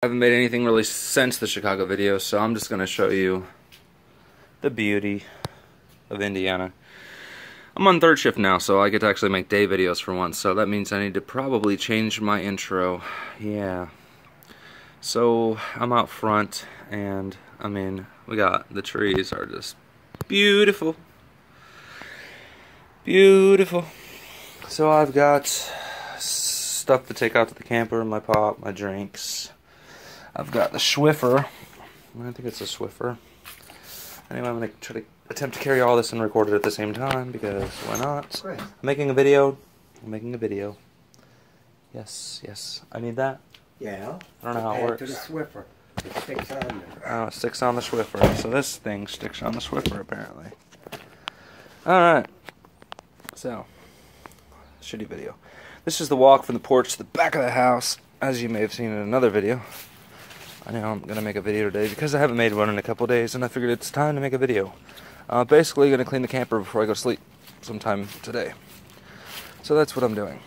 I haven't made anything really since the Chicago video, so I'm just going to show you the beauty of Indiana. I'm on third shift now, so I get to actually make day videos for once, so that means I need to probably change my intro. Yeah. So, I'm out front, and, I mean, we got, the trees are just beautiful. Beautiful. So I've got stuff to take out to the camper, my pop, my drinks. I've got the Swiffer. I think it's a Swiffer. Anyway, I'm going to try to attempt to carry all this and record it at the same time because why not? I'm making a video. I'm making a video. Yes, yes. I need that. Yeah. I don't know how it works. to the Swiffer. It sticks on there. Oh, it sticks on the Swiffer. So this thing sticks on the Swiffer apparently. Alright. So, shitty video. This is the walk from the porch to the back of the house, as you may have seen in another video. I know I'm gonna make a video today because I haven't made one in a couple days, and I figured it's time to make a video. Uh, basically, gonna clean the camper before I go to sleep sometime today. So that's what I'm doing,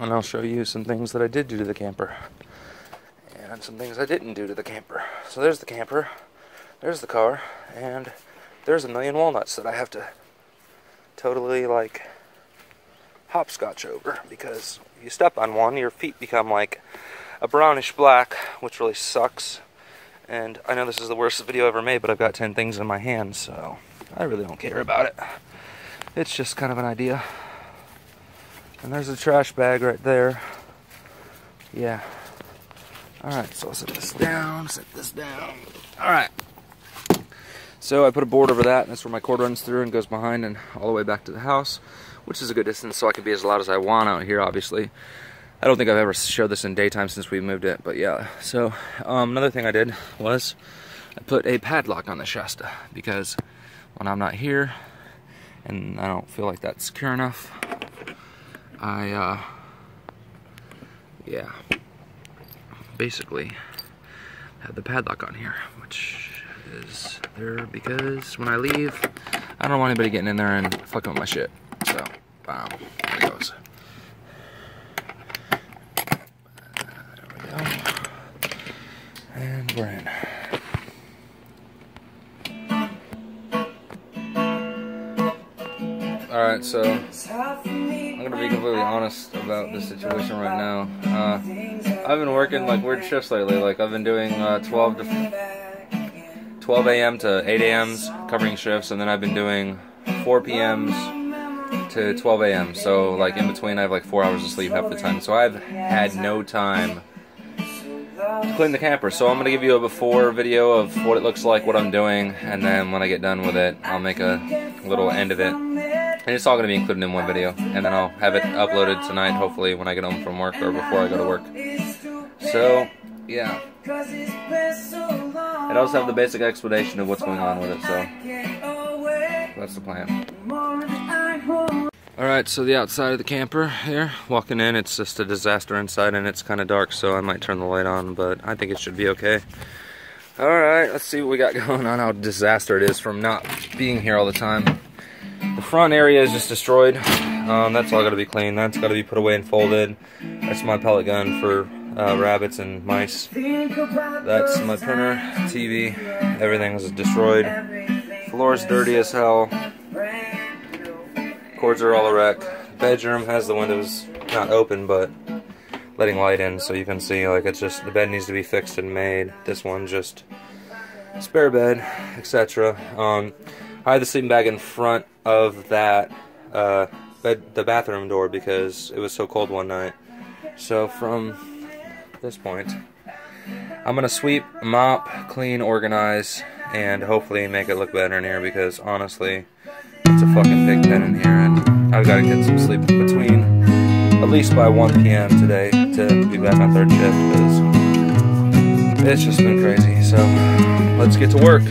and I'll show you some things that I did do to the camper, and some things I didn't do to the camper. So there's the camper, there's the car, and there's a million walnuts that I have to totally like hopscotch over because if you step on one, your feet become like a brownish black, which really sucks. And I know this is the worst video ever made, but I've got 10 things in my hand, so I really don't care about it. It's just kind of an idea. And there's a trash bag right there. Yeah. Alright, so I'll set this down, set this down. Alright. So I put a board over that, and that's where my cord runs through and goes behind and all the way back to the house, which is a good distance, so I can be as loud as I want out here, obviously. I don't think I've ever showed this in daytime since we moved it, but yeah. So um, another thing I did was I put a padlock on the Shasta because when I'm not here and I don't feel like that's secure enough, I, uh, yeah, basically have the padlock on here, which is there because when I leave, I don't want anybody getting in there and fucking with my shit. So, bam, there it goes. And we're in. Alright, so I'm gonna be completely honest about the situation right now. Uh, I've been working like weird shifts lately. Like I've been doing uh, 12 to 12 a.m. to 8 a.m.s covering shifts, and then I've been doing 4 p.m.s to 12 a.m. So like in between, I have like four hours of sleep half the time. So I've had no time clean the camper. So I'm gonna give you a before video of what it looks like, what I'm doing, and then when I get done with it, I'll make a little end of it. And it's all gonna be included in one video, and then I'll have it uploaded tonight, hopefully when I get home from work or before I go to work. So yeah. It also have the basic explanation of what's going on with it. So that's the plan. Alright, so the outside of the camper here, walking in, it's just a disaster inside and it's kind of dark, so I might turn the light on, but I think it should be okay. Alright, let's see what we got going on, how disaster it is from not being here all the time. The front area is just destroyed. Um, that's all got to be cleaned. That's got to be put away and folded. That's my pellet gun for uh, rabbits and mice. That's my printer, TV. Everything's destroyed. Floor's dirty as hell. Cords are all a wreck. Bedroom has the windows not open, but letting light in so you can see like it's just the bed needs to be fixed and made. This one just spare bed, etc. Um, I had the sleeping bag in front of that uh, bed, the bathroom door because it was so cold one night. So from this point, I'm gonna sweep, mop, clean, organize, and hopefully make it look better in here because honestly, it's a fucking big pen in here, I've got to get some sleep in between, at least by 1 p.m. today to be back on third shift because it's just been crazy. So let's get to work.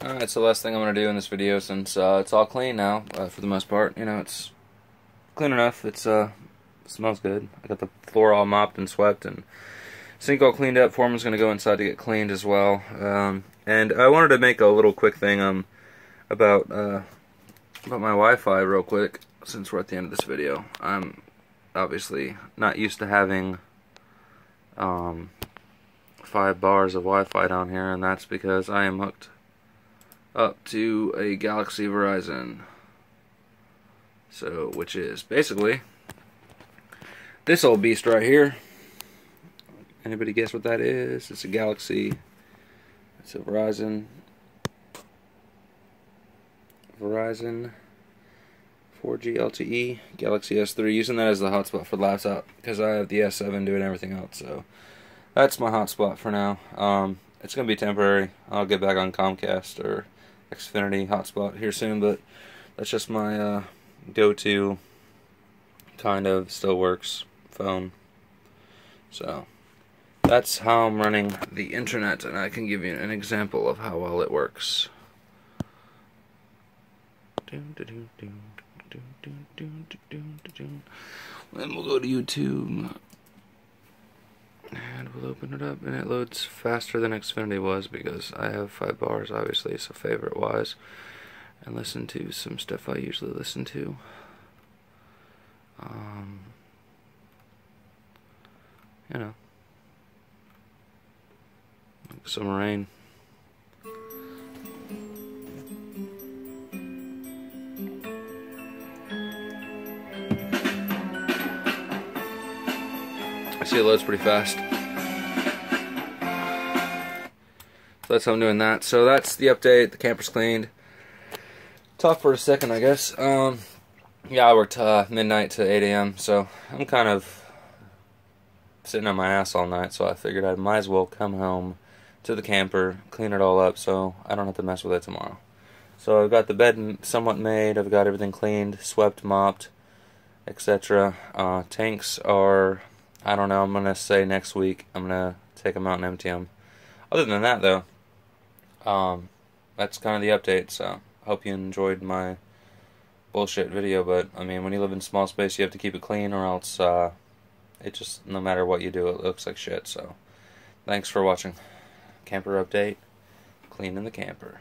Alright, so last thing I'm going to do in this video since uh, it's all clean now, uh, for the most part. You know, it's clean enough. It's uh, it smells good. I got the floor all mopped and swept and sink all cleaned up. Foreman's going to go inside to get cleaned as well. Um, and I wanted to make a little quick thing um, about, uh, about my Wi-Fi real quick since we're at the end of this video. I'm obviously not used to having um, five bars of Wi-Fi down here, and that's because I am hooked up to a Galaxy Verizon. So, which is basically this old beast right here. Anybody guess what that is? It's a Galaxy. It's a Verizon. Verizon 4G LTE Galaxy S3. Using that as the hotspot for the laptop because I have the S7 doing everything else. So that's my hotspot for now. Um, it's gonna be temporary. I'll get back on Comcast or Xfinity hotspot here soon, but that's just my uh, go-to kind of still works phone. So that's how I'm running the internet, and I can give you an example of how well it works. Then we'll go to YouTube. We'll open it up, and it loads faster than Xfinity was because I have five bars, obviously, so favorite wise. And listen to some stuff I usually listen to. Um, you know, like Summer Rain. I see it loads pretty fast. That's how I'm doing that. So that's the update. The camper's cleaned. Tough for a second, I guess. Um, yeah, I worked uh, midnight to 8 a.m. So I'm kind of sitting on my ass all night. So I figured I might as well come home to the camper, clean it all up, so I don't have to mess with it tomorrow. So I've got the bed somewhat made. I've got everything cleaned, swept, mopped, etc. Uh, tanks are I don't know. I'm gonna say next week. I'm gonna take them out and empty them. Other than that, though, um, that's kind of the update. So hope you enjoyed my bullshit video. But I mean, when you live in small space, you have to keep it clean, or else uh, it just no matter what you do, it looks like shit. So thanks for watching. Camper update. Cleaning the camper.